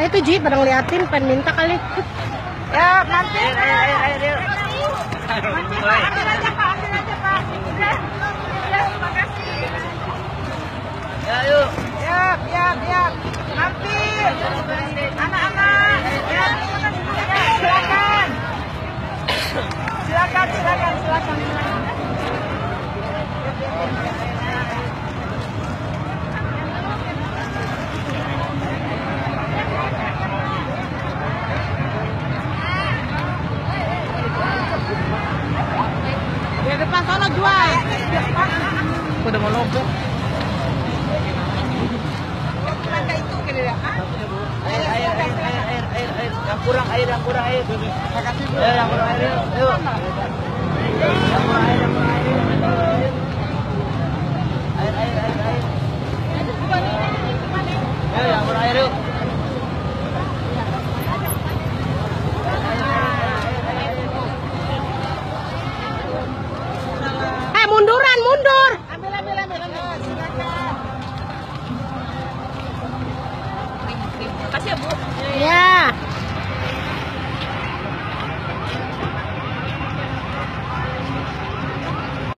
Nah itu Ji, pada ngeliatin, pengen minta kali. Ya, nanti. Ayo, ayo, ayo, ayo, ayo. Ambil aja Pak, ambil aja Pak. Udah, udah, makasih. Ya, yuk. Siap, siap, siap. Hampir. Anak-anak. Ya, ya, silakan. Silakan, silakan, silakan, depan sana jual. Udah mau logo. Air, air, air, air, air, air, air, yang kurang air, yang kurang air. Makasih bro. Yang kurang air, ayo. Yang kurang air, yang kurang air. Air, air, air, yang kurang air, yuk. mundur. Ambil, ambil, ambil. ambil. Terima Kasih ya, Bu. Ya.